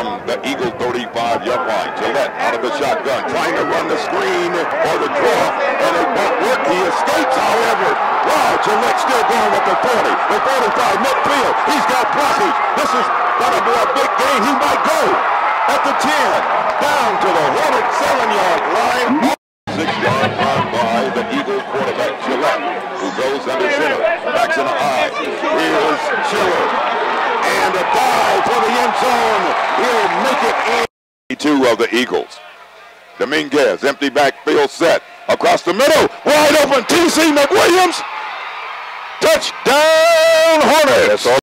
from the Eagle 35-yard line. Gillette out of the shotgun, trying to run the screen or the draw, and it won't work. He escapes, however. Wow, Gillette still going with the 40, the 45, midfield. He's got blockage. This is going to be a big game. He might go at the 10, down to the 107-yard He'll make it in. Two of the Eagles. Dominguez, empty backfield set. Across the middle, wide open, T.C. McWilliams. Touchdown, Hornets.